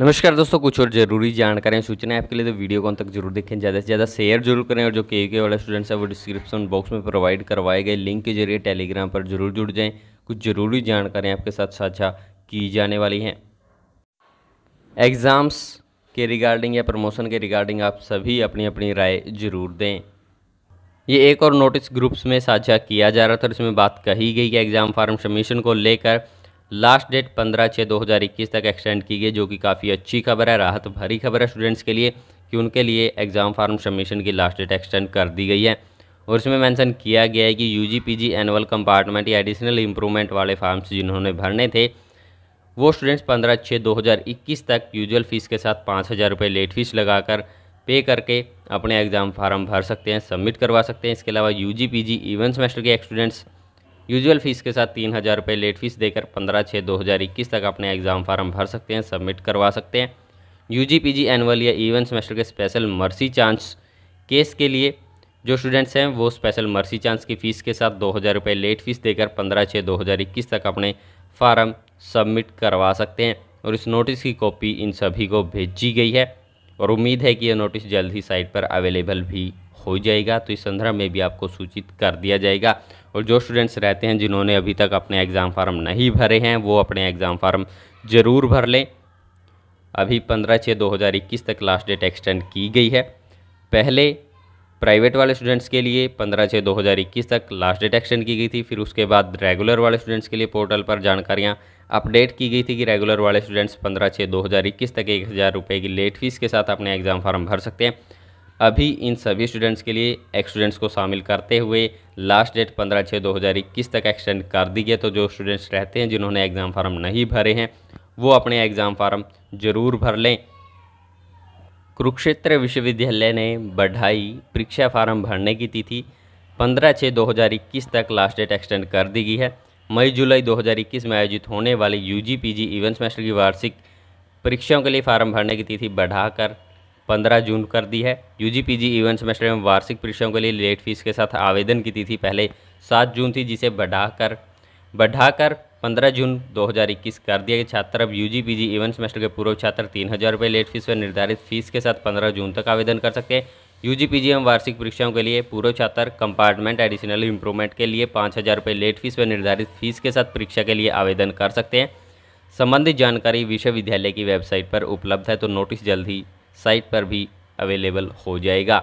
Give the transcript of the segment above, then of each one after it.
नमस्कार दोस्तों, कुछ और ज़रूरी जानकारियाँ सूचना आपके लिए तो वीडियो को तक ज़रूर देखें। ज़्यादा से ज़्यादा शेयर ज़रूर करें और जो के के वाले स्टूडेंट्स हैं, वो डिस्क्रिप्शन बॉक्स में प्रोवाइड करवाए गए लिंक के ज़रिए टेलीग्राम पर ज़रूर जुड़ जाएँ। कुछ ज़रूरी जानकारियाँ आपके साथ साझा की जाने वाली हैं। एग्ज़ाम्स के रिगार्डिंग या प्रमोशन के रिगार्डिंग आप सभी अपनी अपनी राय ज़रूर दें। ये एक और नोटिस ग्रुप्स में साझा किया जा रहा था इसमें बात कही गई कि एग्ज़ाम फार्म सबमिशन को लेकर लास्ट डेट पंद्रह छः दो हज़ार इक्कीस तक एक्सटेंड की गई, जो कि काफ़ी अच्छी खबर है, राहत भरी खबर है स्टूडेंट्स के लिए, कि उनके लिए एग्ज़ाम फार्म सबमिशन की लास्ट डेट एक्सटेंड कर दी गई है। और इसमें मेंशन किया गया है कि यूजी पीजी एनुअल कंपार्टमेंट या एडिशनल इंप्रूवमेंट वाले फार्म्स जिन्होंने भरने थे, वो स्टूडेंट्स पंद्रह छः दो हज़ार इक्कीस तक यूजुअल फ़ीस के साथ पाँच हज़ार रुपये लेट फ़ीस लगाकर पे करके अपने एग्ज़ाम फार्म भर सकते हैं सबमिट करवा सकते हैं। इसके अलावा U G P G even semester के स्टूडेंट्स यूजुअल फ़ीस के साथ तीन हज़ार रुपये लेट फ़ीस देकर पंद्रह छः दो हज़ार इक्कीस तक अपने एग्ज़ाम फार्म भर सकते हैं, सबमिट करवा सकते हैं। U G P G annual या इवन सेमेस्टर के स्पेशल मर्सी चांस केस के लिए जो स्टूडेंट्स हैं, वो स्पेशल मर्सी चांस की फ़ीस के साथ दो हज़ार रुपये लेट फ़ीस देकर पंद्रह छः दो हज़ार इक्कीस तक अपने फार्म सबमिट करवा सकते हैं और इस नोटिस की कॉपी इन सभी को भेजी गई है और उम्मीद है कि यह नोटिस जल्द ही साइट पर अवेलेबल भी हो जाएगा। तो इस संदर्भ में भी आपको सूचित कर दिया जाएगा। और जो स्टूडेंट्स रहते हैं जिन्होंने अभी तक अपने एग्ज़ाम फार्म नहीं भरे हैं, वो अपने एग्ज़ाम फार्म ज़रूर भर लें। अभी पंद्रह छः दो हज़ार इक्कीस तक लास्ट डेट एक्सटेंड की गई है। पहले प्राइवेट वाले स्टूडेंट्स के लिए पंद्रह छः दो हज़ार इक्कीस तक लास्ट डेट एक्सटेंड की गई थी, फिर उसके बाद रेगुलर वाले स्टूडेंट्स के लिए पोर्टल पर जानकारियाँ अपडेट की गई थी कि रेगुलर वाले स्टूडेंट्स पंद्रह छः दो हज़ार इक्कीस तक एक हज़ार रुपये की लेट फ़ीस के साथ अपने एग्ज़ाम फार्म भर सकते हैं। अभी इन सभी स्टूडेंट्स के लिए एक्स स्टूडेंट्स को शामिल करते हुए लास्ट डेट पंद्रह छः दो हज़ार इक्कीस तक एक्सटेंड कर दी गई तो जो स्टूडेंट्स रहते हैं, जिन्होंने एग्ज़ाम फार्म नहीं भरे हैं, वो अपने एग्ज़ाम फार्म ज़रूर भर लें। कुरुक्षेत्र विश्वविद्यालय ने बढ़ाई परीक्षा फार्म भरने की तिथि। पंद्रह छः दो हज़ार इक्कीस तक लास्ट डेट एक्सटेंड कर दी गई है। मई जुलाई 2021 में आयोजित होने वाले यूजी पीजी इवेंट सेमेस्टर की वार्षिक परीक्षाओं के लिए फार्म भरने की तिथि बढ़ाकर पंद्रह जून कर दी है। यूजी पीजी इवेंट सेमेस्टर एवं वार्षिक परीक्षाओं के लिए लेट फ़ीस के साथ आवेदन की तिथि पहले सात जून थी, जिसे बढ़ाकर बढ़ाकर पंद्रह जून 2021 कर दिया गया। छात्र अब यूजी पीजी इवेंट सेमेस्टर के पूर्व छात्र तीन हज़ार रुपये लेट फ़ीस व निर्धारित फ़ीस के साथ पंद्रह जून तक आवेदन कर सकते हैं। यूजी पीजी एवं वार्षिक परीक्षाओं के लिए पूर्व छात्र कंपार्टमेंट एडिशनल इंप्रूवमेंट के लिए पाँच हज़ार रुपये लेट फ़ीस व निर्धारित फ़ीस के साथ परीक्षा के लिए आवेदन कर सकते हैं। संबंधित जानकारी विश्वविद्यालय की वेबसाइट पर उपलब्ध है तो नोटिस जल्द ही साइट पर भी अवेलेबल हो जाएगा।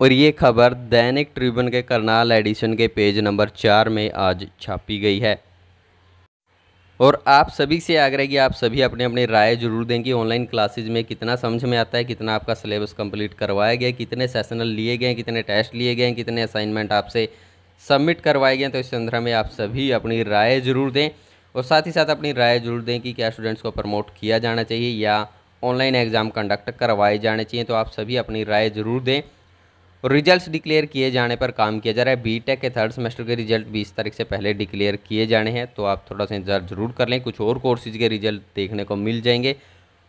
और ये खबर दैनिक ट्रिब्यून के करनाल एडिशन के पेज नंबर चार में आज छापी गई है। और आप सभी से आग्रह कि आप सभी अपने अपने राय ज़रूर दें कि ऑनलाइन क्लासेज में कितना समझ में आता है, कितना आपका सिलेबस कंप्लीट करवाया गया कितने सेशनल लिए गए कितने टेस्ट लिए गए कितने असाइनमेंट आपसे सबमिट करवाए गए तो इस संदर्भ में आप सभी अपनी राय ज़रूर दें और साथ ही साथ अपनी राय ज़रूर दें कि क्या स्टूडेंट्स को प्रमोट किया जाना चाहिए या ऑनलाइन एग्ज़ाम कंडक्ट करवाए जाने चाहिए तो आप सभी अपनी राय ज़रूर दें। और रिजल्ट्स डिक्लेयर किए जाने पर काम किया जा रहा है। बी टेक के थर्ड सेमेस्टर के रिज़ल्ट बीस तारीख से पहले डिक्लेयर किए जाने हैं तो आप थोड़ा सा इंतज़ार ज़रूर कर लें। कुछ और कोर्सेज के रिज़ल्ट देखने को मिल जाएँगे।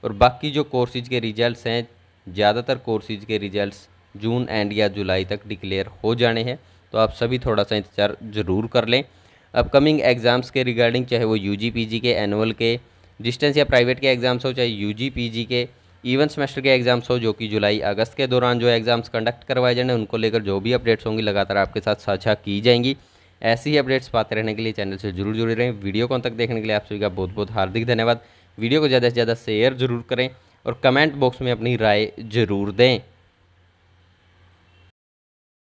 और बाकी जो कोर्सेज के रिजल्ट्स हैं, ज़्यादातर कोर्सेज के रिजल्ट्स जून एंड या जुलाई तक डिक्लेयर हो जाने हैं तो आप सभी थोड़ा सा इंतज़ार ज़रूर कर लें। अपकमिंग एग्ज़ाम्स के रिगार्डिंग, चाहे वो यू जी के एनुअल के डिस्टेंस या प्राइवेट के एग्ज़ाम्स हो, चाहे यू जी के इवन सेमेस्टर के एग्ज़ाम्स हो, जो कि जुलाई, अगस्त के दौरान जो एग्ज़ाम्स कंडक्ट करवाए जाने उनको लेकर जो भी अपडेट्स होंगी, लगातार आपके साथ साझा की जाएँगी। ऐसी ही अपडेट्स पाते रहने के लिए चैनल से ज़रूर जुड़े रहें। वीडियो को तक देखने के लिए आप सभी का बहुत बहुत हार्दिक धन्यवाद। वीडियो को ज़्यादा से ज़्यादा शेयर ज़रूर करें और कमेंट बॉक्स में अपनी राय ज़रूर दें।